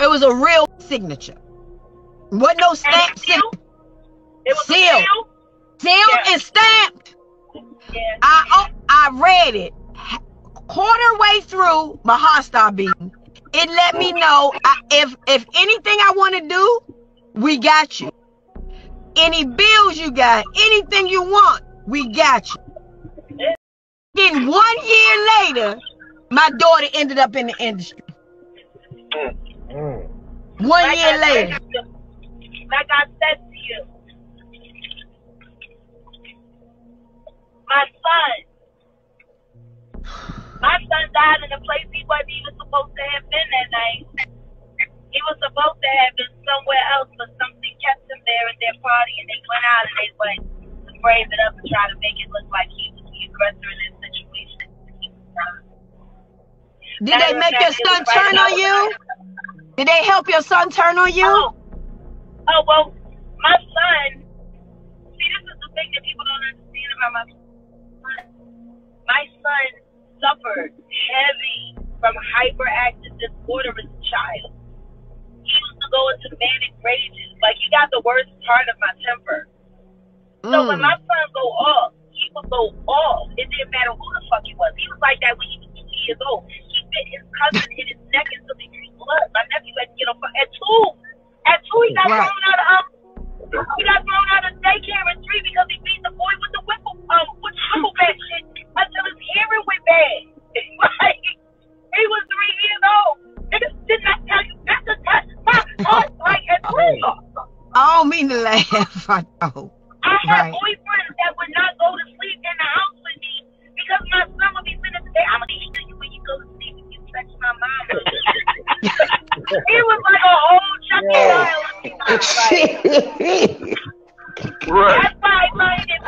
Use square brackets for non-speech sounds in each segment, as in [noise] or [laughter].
It was a real signature. Wasn't no stamp sealed? It was Sealed. sealed? Sealed Yeah. and stamped. Yeah. I oh, I read it. Quarter way through my hostile beating, it let me know I, if if anything I want to do, we got you. Any bills you got, anything you want, we got you. Then one year later, my daughter ended up in the industry. Mm. Mm. One Like year I later. Like I said to you, my son, my son died in a place he wasn't even supposed to have been that night. He was supposed to have been somewhere else, but something kept him there at their party, and they went out and they went to brave it up and try to make it look like he was the aggressor in this situation. Did they make your son turn on you? Did they help your son turn on you? Oh, oh well, my son. See, this is the thing that people don't understand about my son. My son suffered heavy from hyperactive disorder as a child. He used to go into manic rages. Like he got the worst part of my temper. So when Mm. my son go off, he would go off. It didn't matter who the fuck he was. He was like that when he was two years old. He bit his cousin in his neck until he blood. My nephew had to get on at two. At two, he got Right. thrown out of um, he got thrown out of daycare at three because he beat the boy with the wiffle um with wiffle bat shit until his hearing went bad. [laughs] like he was three years old. Niggas did not tell you not to touch my heart like at three. [laughs] I don't mean to laugh. [laughs] I know. I had Right. boyfriends Yeah. Right. that's why I learned it.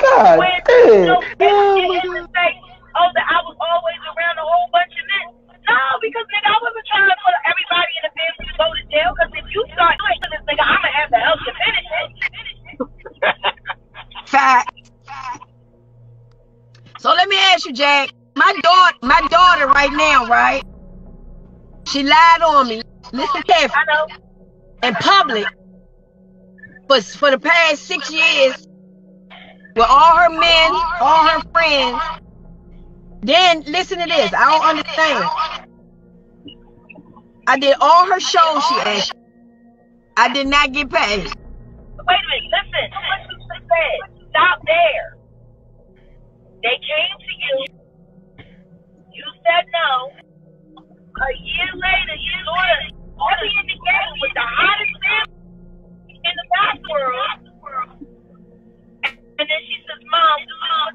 God When damn. you know, they get to say, oh, that I was always around a whole bunch of men. No, because nigga, I wasn't trying to put everybody in the family to go to jail. Because if you start doing this, nigga, I'm gonna have to help you finish it. Fact. So let me ask you, Jack. My daughter, my daughter, right now, right? She lied on me. Listen carefully. In public, but for the past six years, with all her men, all her friends. Then listen to this. I don't understand. I did all her shows. She asked. I did not get paid. Wait a minute, listen. Stop there. They came to you. You said no. A year later, you daughter already in the game with the hottest man in the rap world. And then she says, Mom, Mom,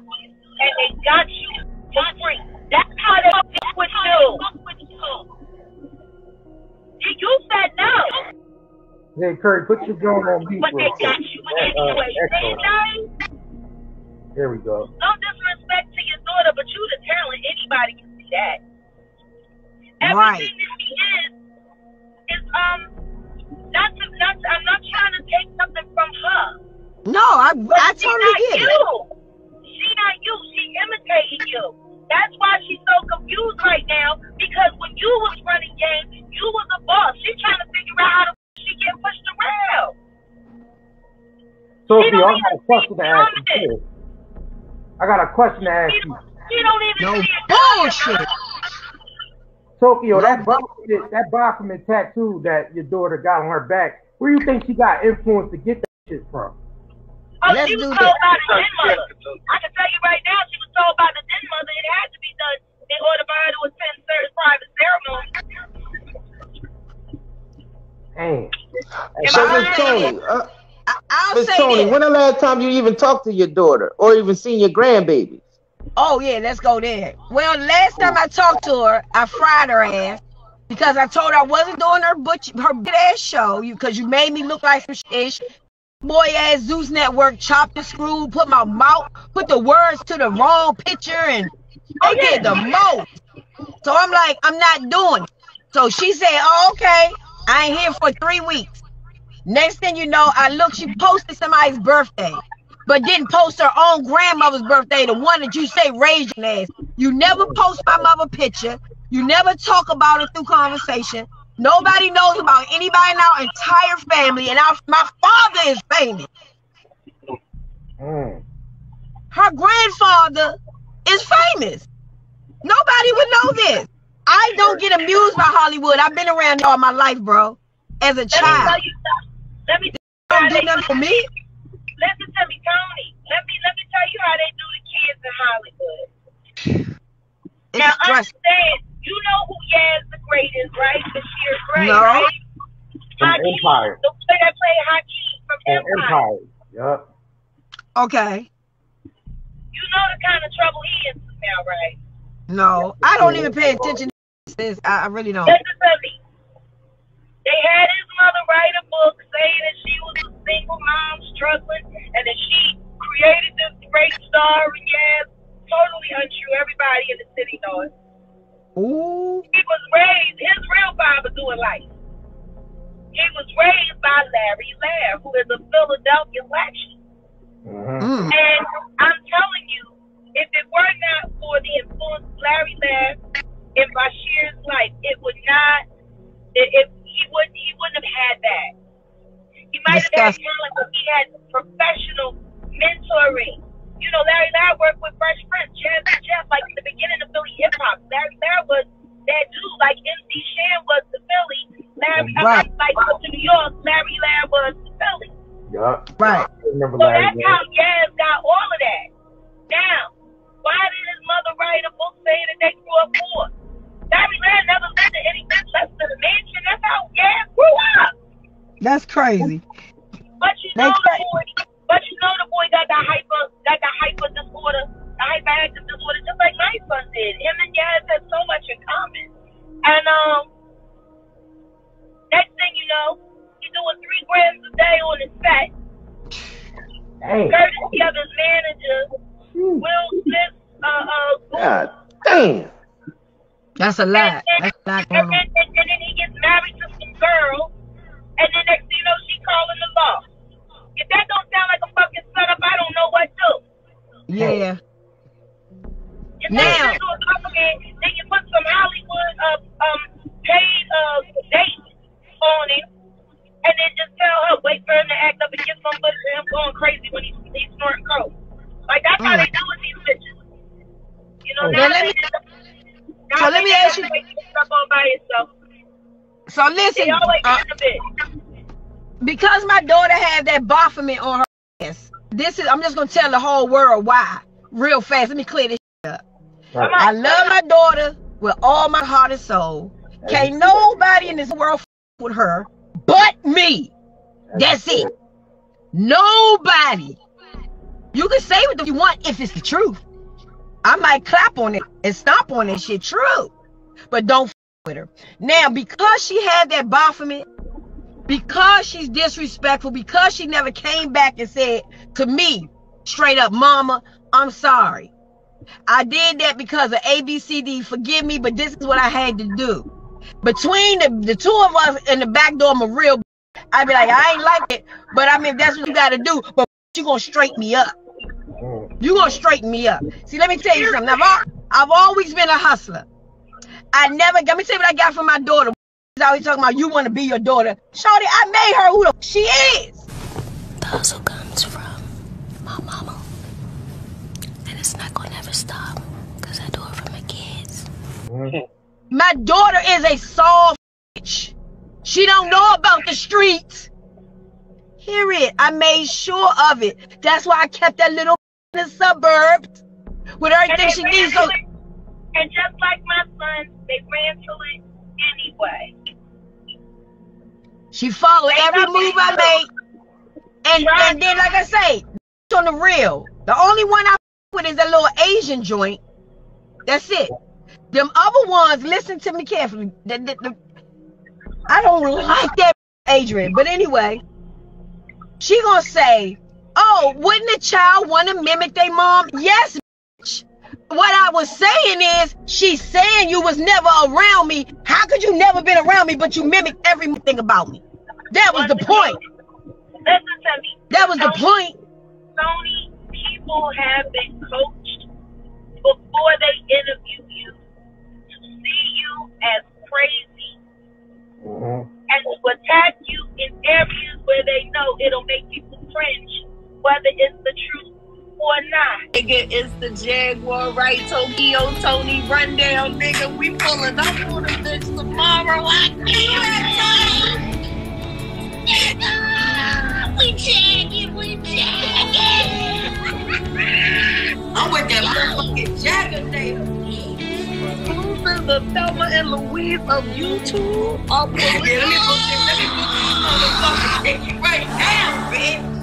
and they got you for free. That's how they fuck with you. You said no. Hey, Curry, put your drone on mute But they got you Uh, anyway. echo. Ain't There we go. No disrespect to your daughter, but you the talent. Anybody can see that. Everything Right. I But I she totally not get you. it. She not you. She imitating you. That's why she's so confused right now. Because when you was running game, you was a boss. She trying to figure out how to she get pushed around. Sophie, don't I got a question to see ask you. it. I got a question to ask She, you. she don't even No see it. bullshit. Tokyo, that Baphomet, that Baphomet tattoo that your daughter got on her back, where do you think she got influence to get that shit from? Oh, Let's she was do told this. by the den mother. I can tell you right now, she was told by the den mother it had to be done in order for her to attend certain private ceremonies. Damn. So, Am I Miss Toni, uh, Miss Toni, this. when the last time you even talked to your daughter or even seen your grandbaby? Oh yeah, let's go there. Well, last time I talked to her, I fried her ass because I told her I wasn't doing her butch her ass show. You because you made me look like some ish boy ass Zeus Network chopped and screwed, put my mouth, put the words to the wrong picture, and I did oh, the most. So I'm like, I'm not doing it. So she said, Oh, okay, I ain't here for three weeks. Next thing you know, I look, she posted somebody's birthday, but didn't post her own grandmother's birthday, the one that you say raised your ass. You never post my mother picture. You never talk about it through conversation. Nobody knows about anybody in our entire family, and our, my father is famous. Mm. Her grandfather is famous. Nobody would know this. I don't get amused by Hollywood. I've been around all my life, bro. As a Let me tell child, you. Let me don't do nothing for me. listen to me, Toni. Let me let me tell you how they do the kids in Hollywood. It's now stressful. understand, you know who Yaz the Great is, right? Bryshere Gray, No. right? From Hakeem, Empire. the boy that played Hakeem from Empire. Empire. Yup. Okay. You know the kind of trouble he is in now, right? No, I don't even pay attention to this. I, I really don't. Listen. They had his mother write a book saying that she was a single mom struggling and that she created this great star and yeah, totally untrue. Everybody in the city knows. Ooh. He was raised, his real father doing life. He was raised by Larry Larr, who is a Philadelphia black sheep. Mm-hmm. Mm. And I'm telling you, if it were not for the influence of Larry Larr in Bryshere's life, it would not. It, it, he would. He wouldn't have had that. He might have had talent, but he had professional mentoring. You know, Larry Larr worked with Fresh Prince, Jazzy Jeff, like in the beginning of Philly hip hop. Larry Larr was that dude, like MC Shan was the Philly. Larry, Right. like, like to New York, Larry Lair was the Philly. Yup. Right. So Larry that's Bird. how Yaz got all of that. Now, why did his mother write a book saying that they grew up poor? Larry Land never lived in anything less than a mansion. That's how Yaz grew up. That's crazy. But you know the cra- boy, but you know the boy got the hyper, got the hyper disorder, the hyperactive disorder, just like my son did. Him and Yaz had so much in common. And um, next thing you know, he's doing three grams a day on his fat. Dang. Courtesy of his manager, Will Smith, uh, uh, God damn. That's a lot. That's a lot and going then, on. and, and then he gets married he's he's coke. Like that's how they do with these bitches. You know, Now now let me- now so let me ask you- all by. So listen, uh, get a bit. because my daughter had that Baphomet on her ass. This is I'm just gonna tell the whole world why. Real fast. Let me clear this up. Right. I love my daughter with all my heart and soul. Can't nobody in this world f- with her but me. That's it. Nobody. You can say what you want if it's the truth. I might clap on it and stomp on that shit. True. But don't with her. Now, because she had that Baphomet, because she's disrespectful, because she never came back and said to me, straight up, Mama, I'm sorry. I did that because of ABCD. Forgive me, but this is what I had to do. Between the, the two of us in the back door, I'm a real. I'd be like, I ain't like it, but I mean, that's what you got to do. But you gonna straighten me up. You gonna straighten me up. See, let me tell you something. I've, al- I've always been a hustler. I never. Let me tell you what I got from my daughter. She's always talking about you want to be your daughter. Shorty, I made her who the she is. The hustle comes from my mama. And it's not gonna ever stop. Cause I do it for my kids. [laughs] My daughter is a soft bitch. She don't know about the streets. Hear it. I made sure of it. That's why I kept that little the suburbs with everything And she needs. So and just like my son, they ran to it anyway. she followed every move I made. And, and then, like I say, on the real, the only one I with is that little Asian joint. That's it. Them other ones, listen to me carefully. The- the- the- I don't like that Adrian. But anyway, she gonna say, Oh, wouldn't a child want to mimic their mom? Yes, bitch. What I was saying is, she's saying you was never around me. How could you never been around me, but you mimic everything about me? That was the point. Listen to me. That was the point. Sony, people have been coached before they interview you to see you as crazy mm-hmm. and to attack you in areas where they know it'll make people cringe nigga. It's the Jaguar, right? Tokyo Toni rundown, nigga. We pulling up on the bitch tomorrow. I can't. we jagging, we jagging. I'm with that motherfucking Jagger nigga. The Thelma and Louise of YouTube? I'm Yeah, let me put this, let me put this motherfucking ticket right now, bitch.